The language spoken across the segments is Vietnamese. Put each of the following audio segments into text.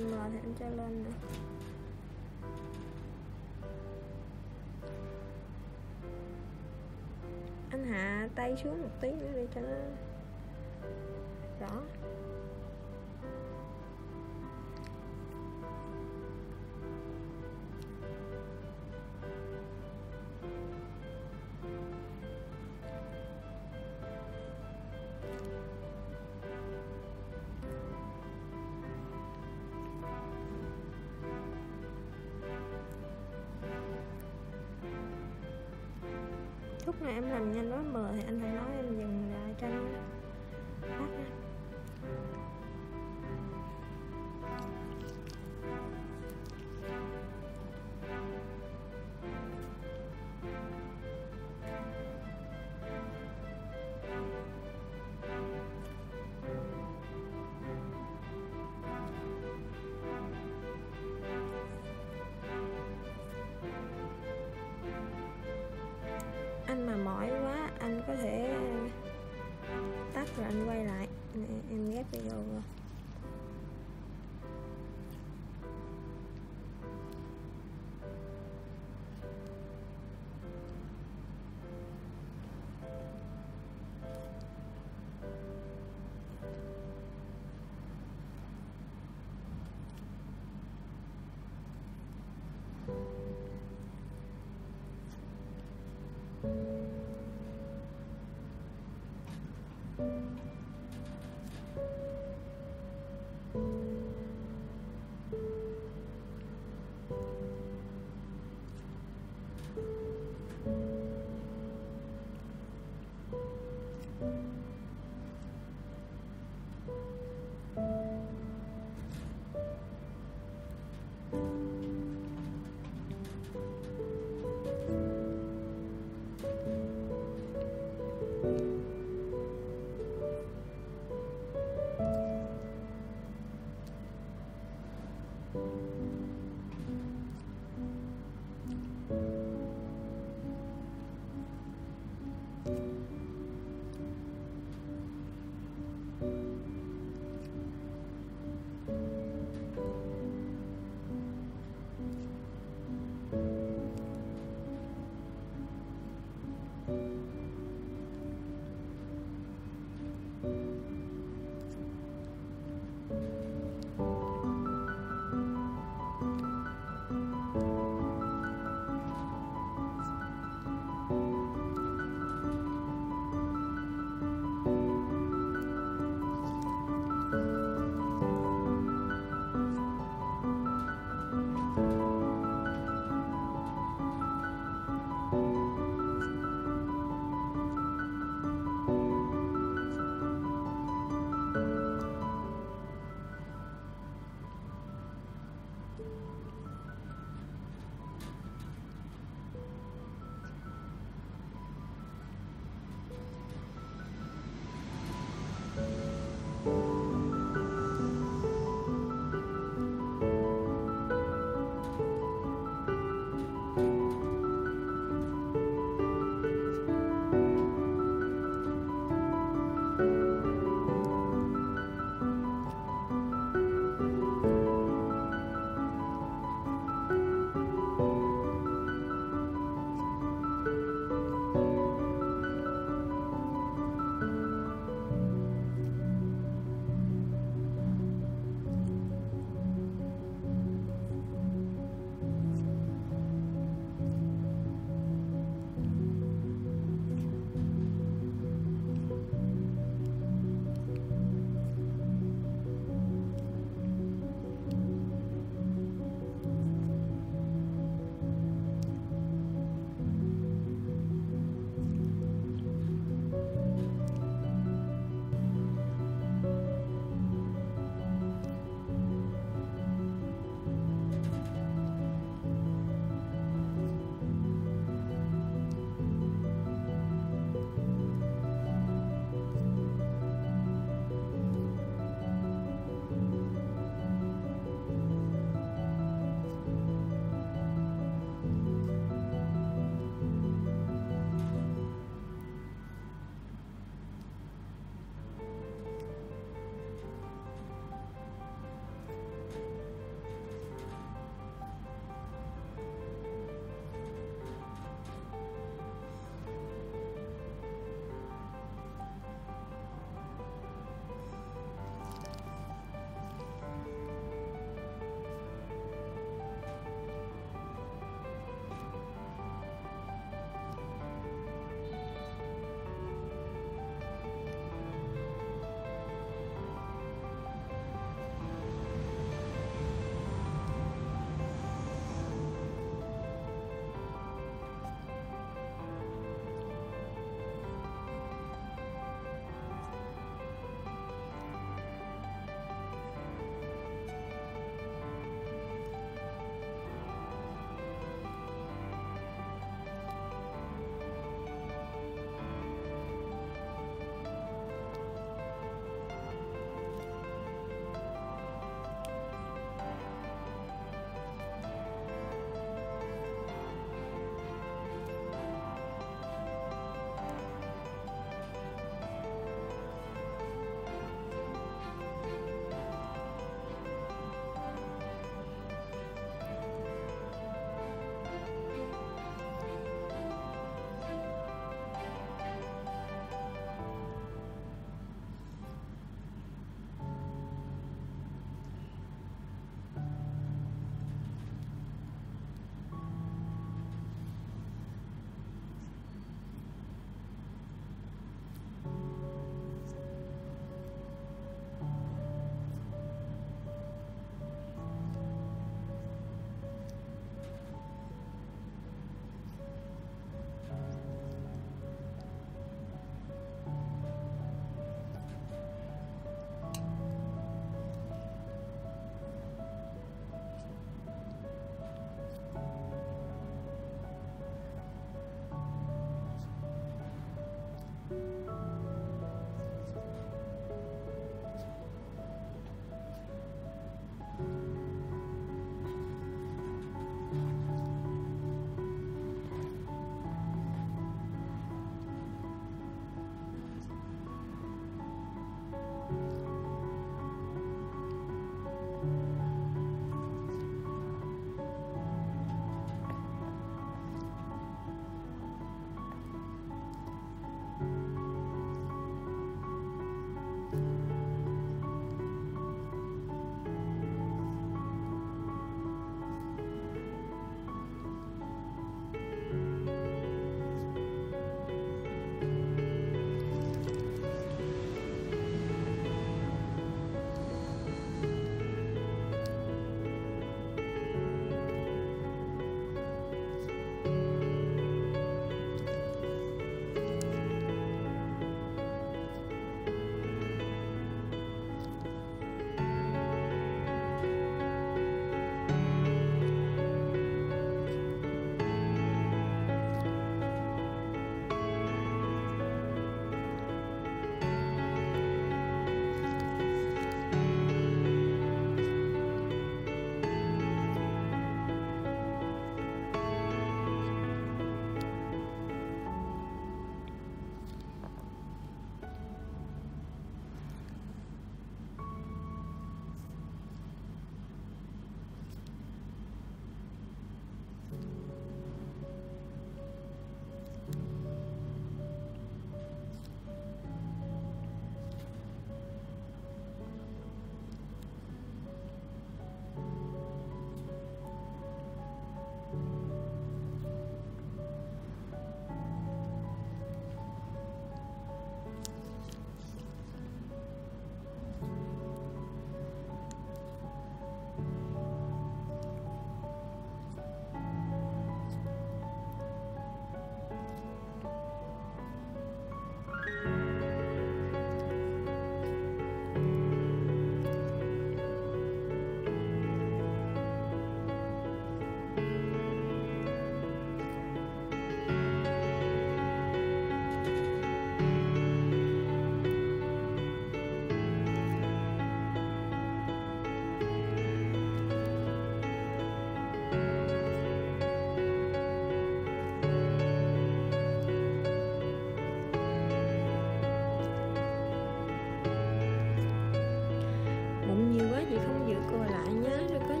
không thì anh cho lên được. Anh hạ tay xuống một tí nữa đi cho nó rõ. Lúc nào em làm nhanh quá mờ thì anh phải nói em dừng lại cho nó.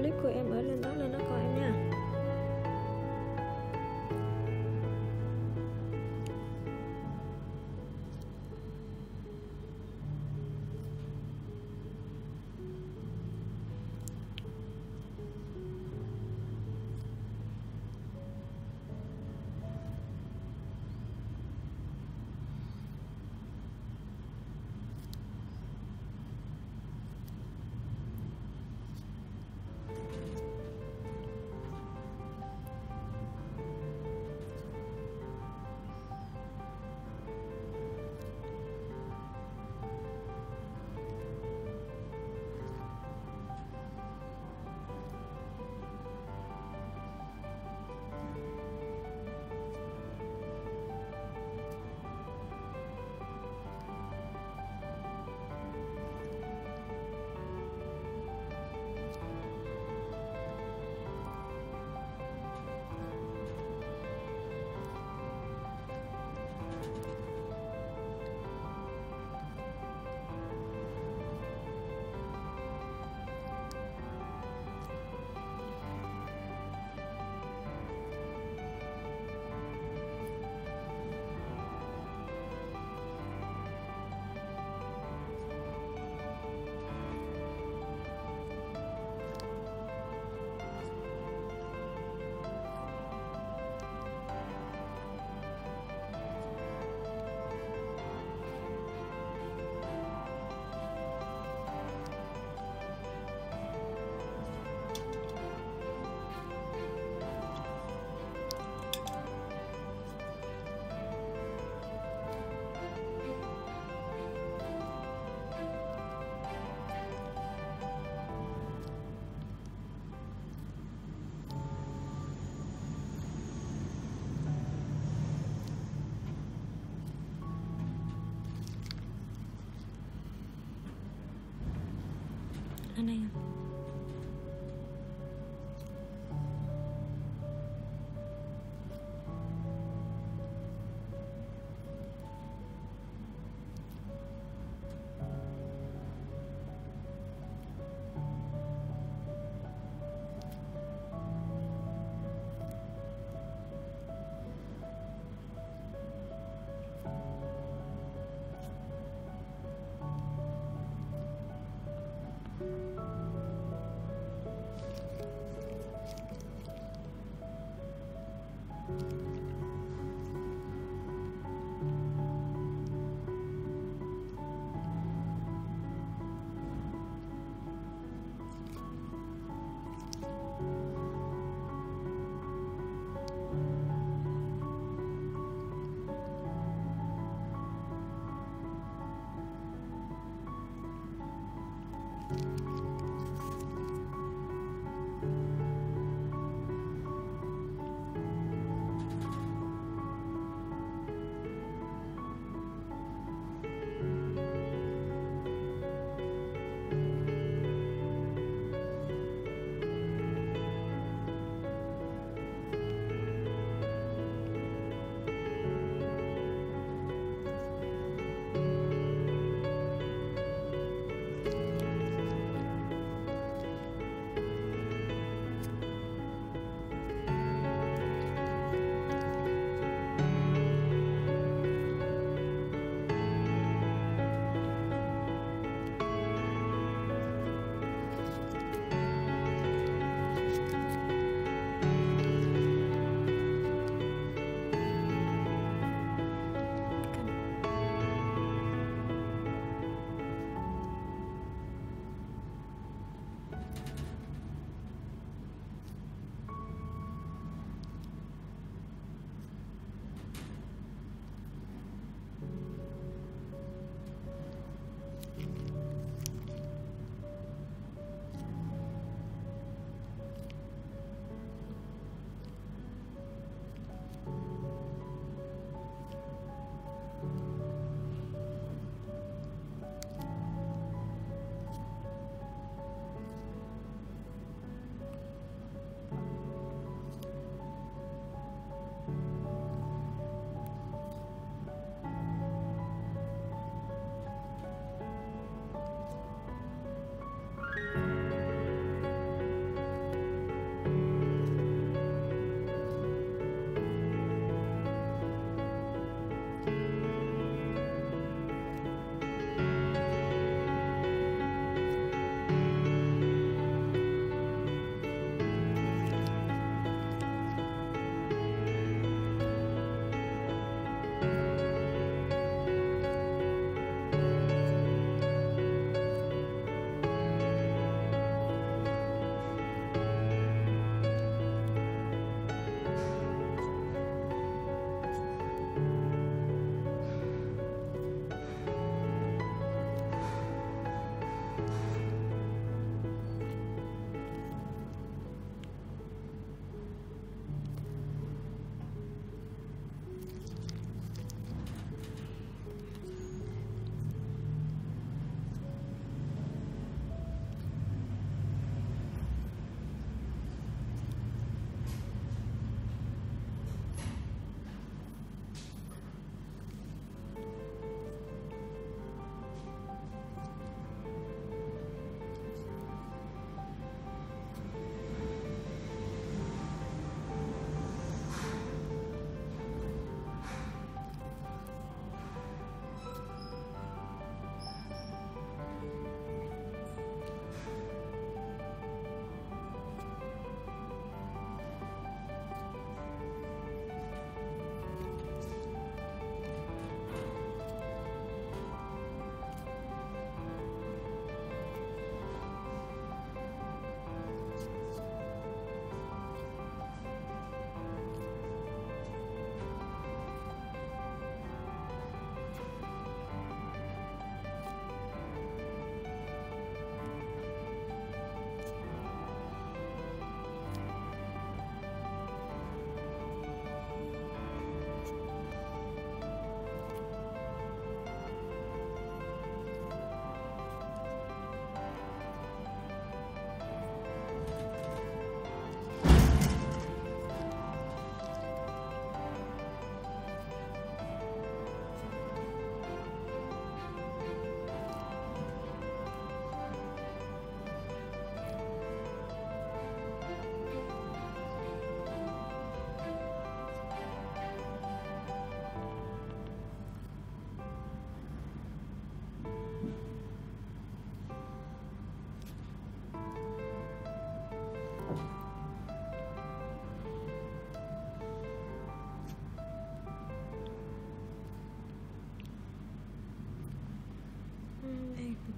Clip của em ở lên đó lên nó coi. Em nha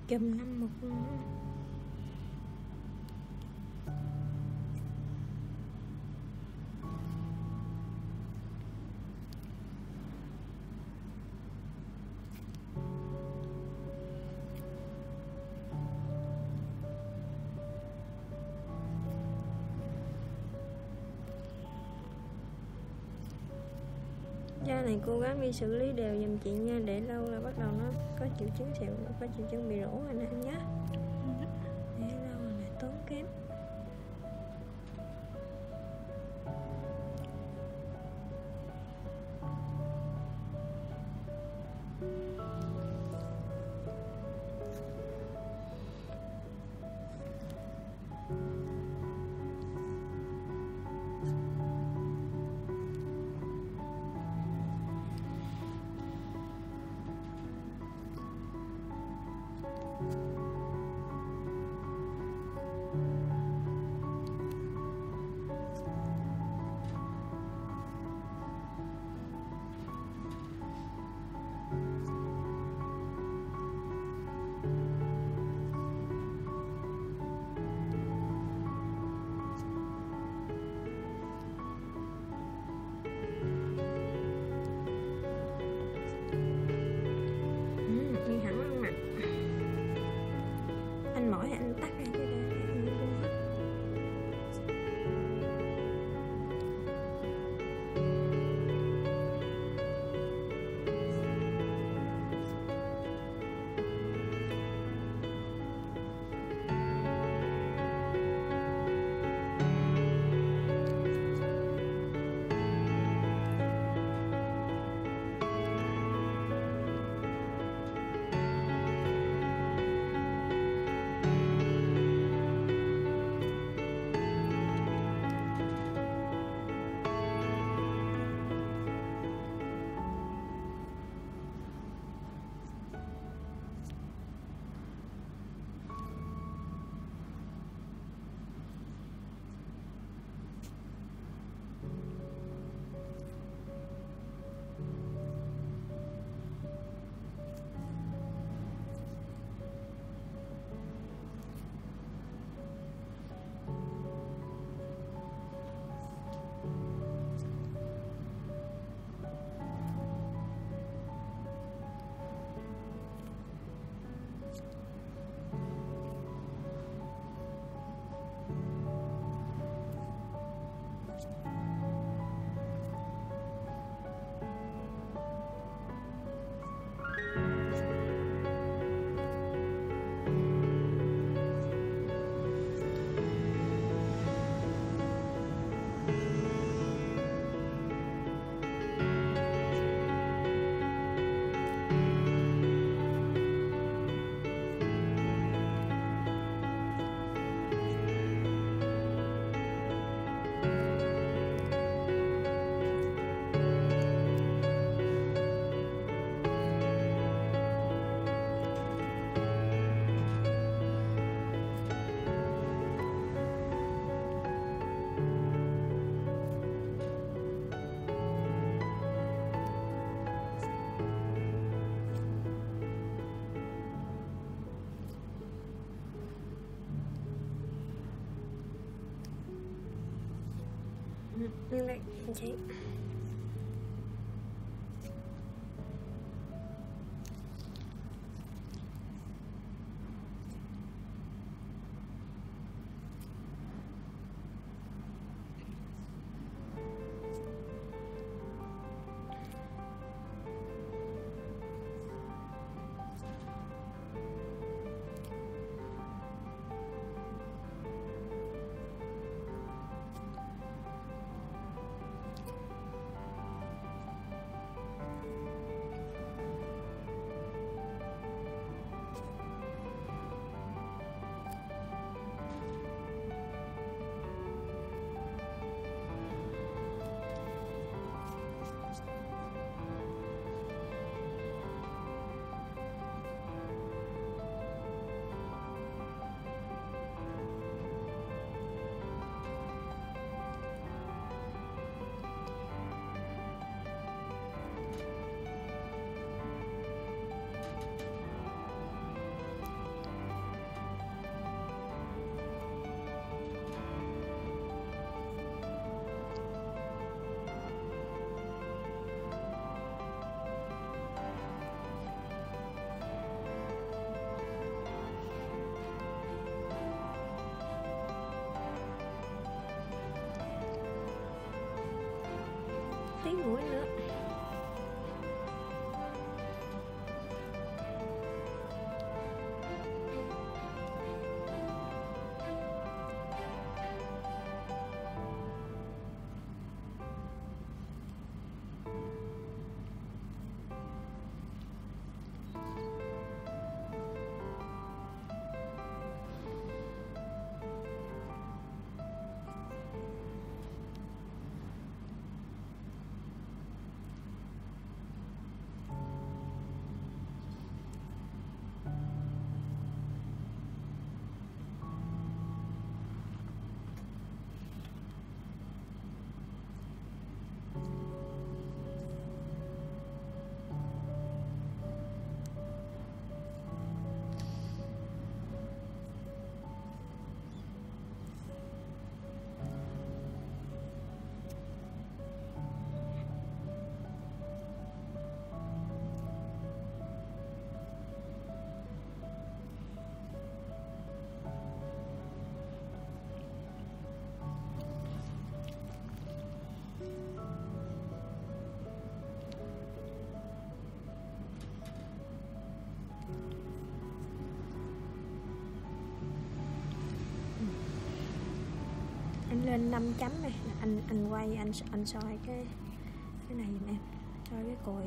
chùm năm một da này đi xử lý đều dùm chị nha, để lâu là bắt đầu nó có triệu chứng sẹo, có triệu chứng bị rỗ rồi em nhé 另类亲亲 Mỗi lên 5 chấm này. Anh anh quay, anh anh soi cái cái này giùm em. Soi cái còi.